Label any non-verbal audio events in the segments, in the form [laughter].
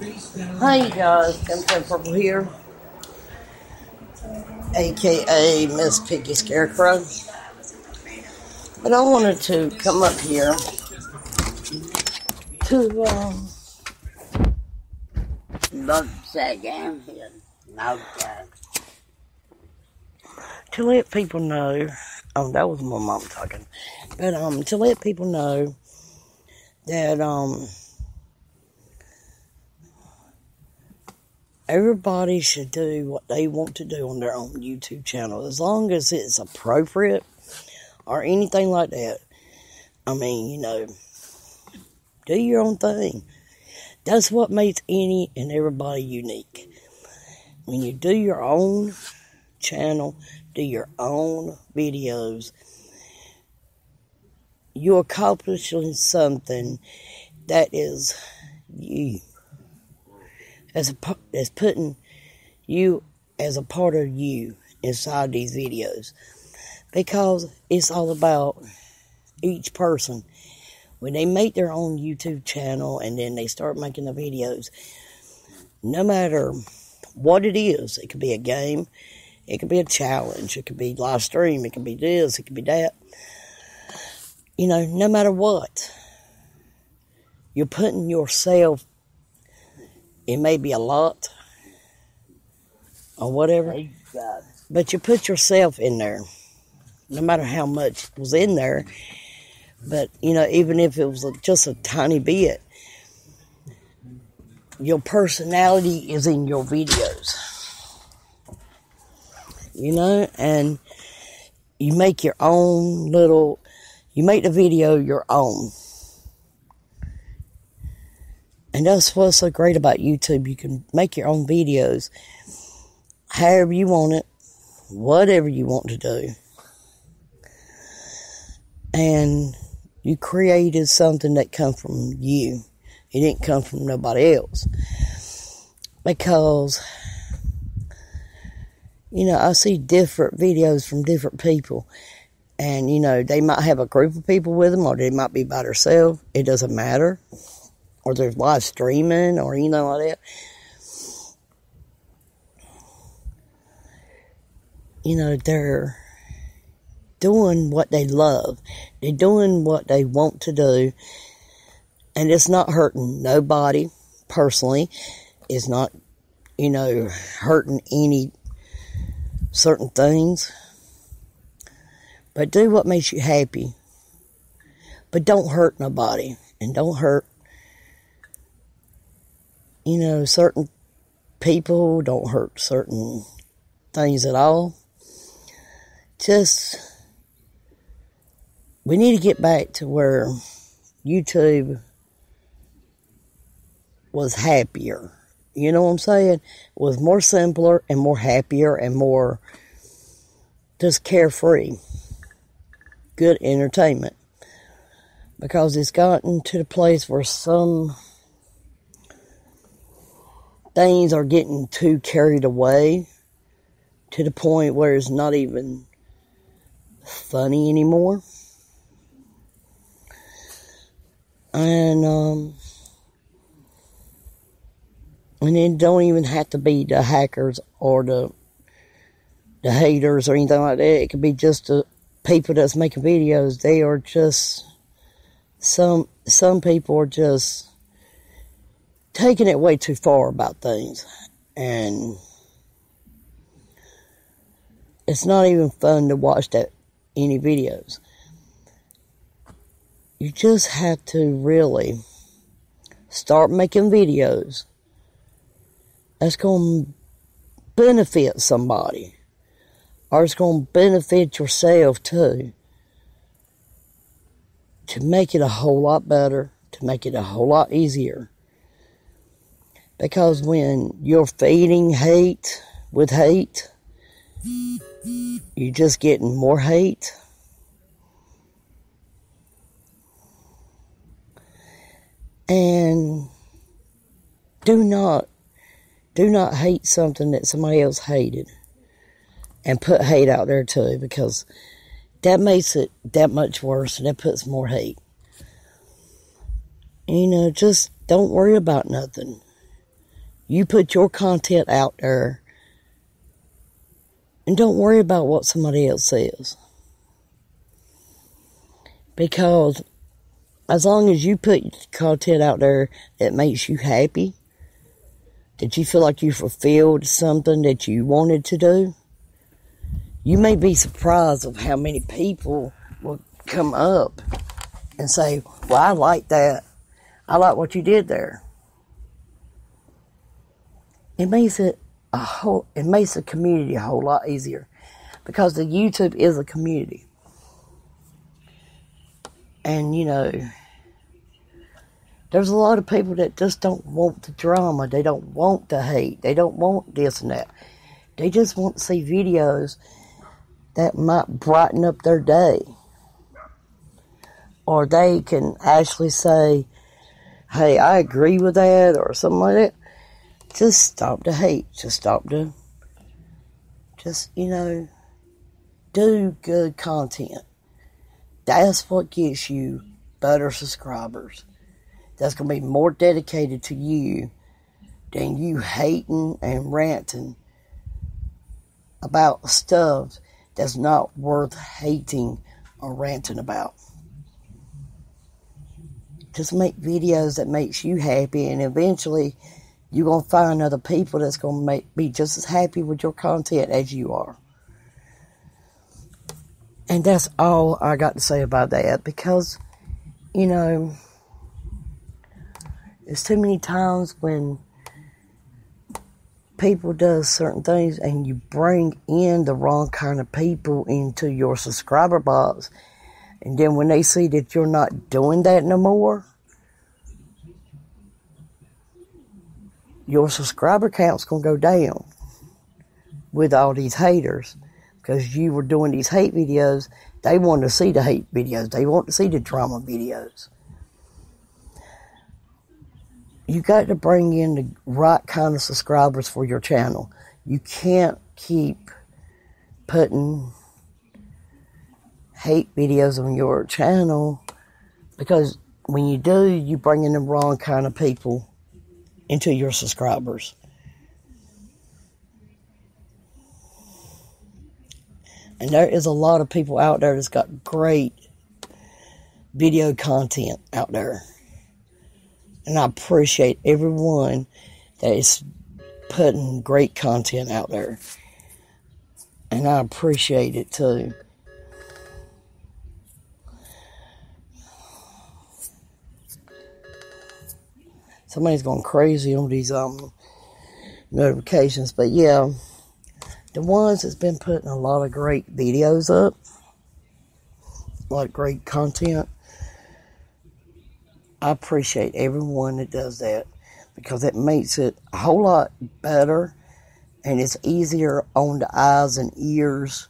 Hi guys, Kim Purple here, aka Miss Piggy Scarecrow. But I wanted to come up here to um, say again. No, uh, to let people know. Oh, that was my mom talking. But um, to let people know that um, everybody should do what they want to do on their own YouTube channel as long as it's appropriate or anything like that. I mean, you know, do your own thing. That's what makes any and everybody unique. When you do your own channel, do your own videos, you're accomplishing something that is you. As a as putting you as a part of you inside these videos, because it's all about each person. When they make their own YouTube channel and then they start making the videos, no matter what it is, it could be a game, it could be a challenge, it could be live stream, it could be this, it could be that. You know, no matter what, you're putting yourself, it may be a lot or whatever, but you put yourself in there, no matter how much was in there. But, you know, even if it was just a tiny bit, your personality is in your videos. You know, and you make your own little, you make the video your own. And that's what's so great about YouTube. You can make your own videos however you want it, whatever you want to do. And you created something that come from you. It didn't come from nobody else. Because, you know, I see different videos from different people. And, you know, they might have a group of people with them or they might be by themselves. It doesn't matter. Or there's live streaming or anything like that. You know, they're doing what they love. They're doing what they want to do. And it's not hurting nobody personally. It's not, you know, hurting any certain things. But do what makes you happy. But don't hurt nobody. And don't hurt, you know, certain people. Don't hurt certain things at all. Just we need to get back to where YouTube was happier. You know what I'm saying? Was more simpler and more happier and more just carefree. Good entertainment. Because it's gotten to the place where some things are getting too carried away to the point where it's not even funny anymore. And um and it don't even have to be the hackers or the the haters or anything like that. It could be just the people that's making videos. They are just some some people are just taking it way too far about things and it's not even fun to watch that any videos. You just have to really start making videos that's going to benefit somebody or it's going to benefit yourself too to make it a whole lot better, to make it a whole lot easier. Because when you're feeding hate with hate, you're just getting more hate. And do not, do not hate something that somebody else hated. And put hate out there too, because that makes it that much worse and that puts more hate. You know, just don't worry about nothing. You put your content out there and don't worry about what somebody else says. Because as long as you put content out there that makes you happy, that you feel like you fulfilled something that you wanted to do, you may be surprised of how many people will come up and say, Well, I like that. I like what you did there. It makes it a whole it makes the community a whole lot easier because the YouTube is a community. And you know, there's a lot of people that just don't want the drama. They don't want the hate. They don't want this and that. They just want to see videos that might brighten up their day. Or they can actually say, hey, I agree with that, or something like that. Just stop the hate. Just stop the, just, you know, do good content. That's what gets you better subscribers that's going to be more dedicated to you than you hating and ranting about stuff that's not worth hating or ranting about. Just make videos that makes you happy and eventually you're going to find other people that's going to make, be just as happy with your content as you are. And that's all I got to say about that because, you know, there's too many times when people does certain things and you bring in the wrong kind of people into your subscriber box and then when they see that you're not doing that no more your subscriber count's gonna go down with all these haters because you were doing these hate videos. They want to see the hate videos. They want to see the drama videos. You got to bring in the right kind of subscribers for your channel. You can't keep putting hate videos on your channel because when you do, you bring in the wrong kind of people into your subscribers. And there is a lot of people out there that's got great video content out there. And I appreciate everyone that is putting great content out there. And I appreciate it too. Somebody's going crazy on these um notifications, but yeah, the ones that's been putting a lot of great videos up, a lot of great content I appreciate everyone that does that because it makes it a whole lot better and it's easier on the eyes and ears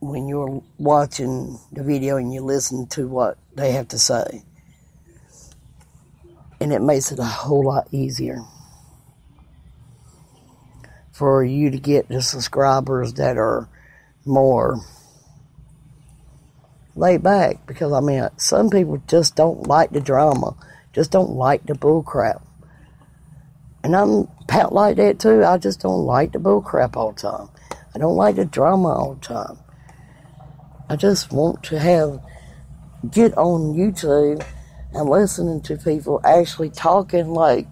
when you're watching the video and you listen to what they have to say. And it makes it a whole lot easier for you to get the subscribers that are more laid back because I mean, some people just don't like the drama, just don't like the bull crap. And I'm pat like that too. I just don't like the bull crap all the time. I don't like the drama all the time. I just want to have get on YouTube and listening to people actually talking like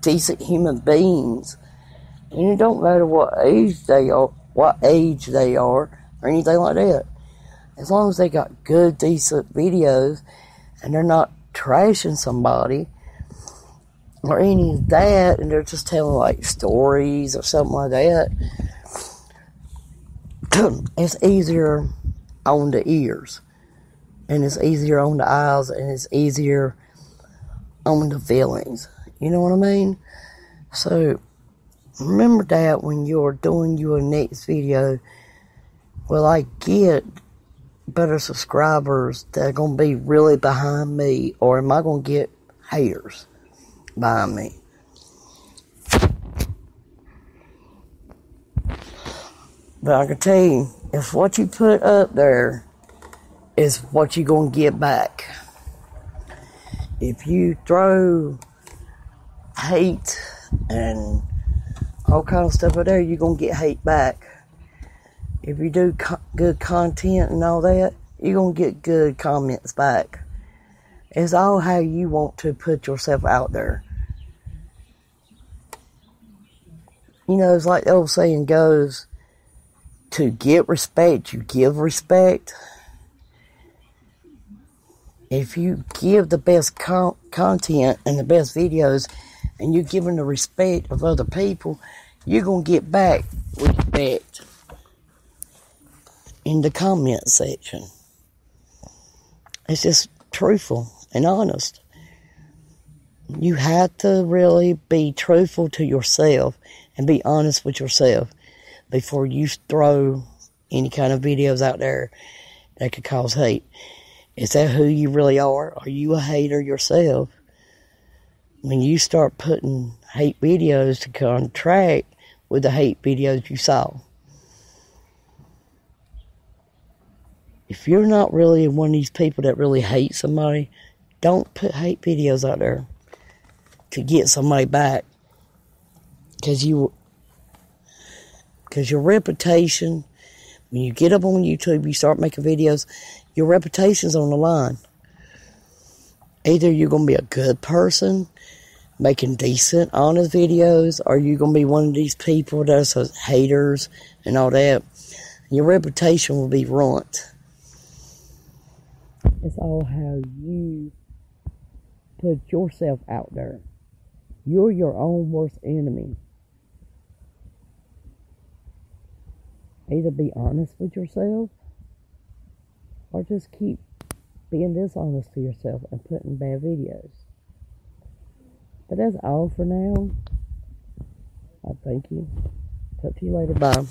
decent human beings. And it don't matter what age they are, what age they are, or anything like that as long as they got good, decent videos and they're not trashing somebody or any of that, and they're just telling like stories or something like that, [clears throat] it's easier on the ears and it's easier on the eyes and it's easier on the feelings. You know what I mean? So remember that when you're doing your next video. Well, I get better subscribers that are going to be really behind me, or am I going to get haters behind me? But I can tell you, if what you put up there is what you're going to get back, if you throw hate and all kind of stuff out there, you're gonna get hate back. If you do co- good content and all that, you're gonna get good comments back. It's all how you want to put yourself out there. You know, it's like the old saying goes to get respect, you give respect. If you give the best con- content and the best videos, and you're giving the respect of other people, you're going to get back respect in the comment section. It's just truthful and honest. You have to really be truthful to yourself and be honest with yourself before you throw any kind of videos out there that could cause hate. Is that who you really are? Are you a hater yourself? When you start putting hate videos to contract with the hate videos you saw. If you're not really one of these people that really hate somebody, don't put hate videos out there to get somebody back. Because you, because your reputation, when you get up on YouTube, you start making videos, your reputation's on the line. Either you're going to be a good person, making decent, honest videos, or you're going to be one of these people that's haters and all that. Your reputation will be ruined. It's all how you put yourself out there. You're your own worst enemy. Either be honest with yourself or just keep being dishonest to yourself and putting bad videos. But that's all for now. I thank you. Talk to you later. Bye.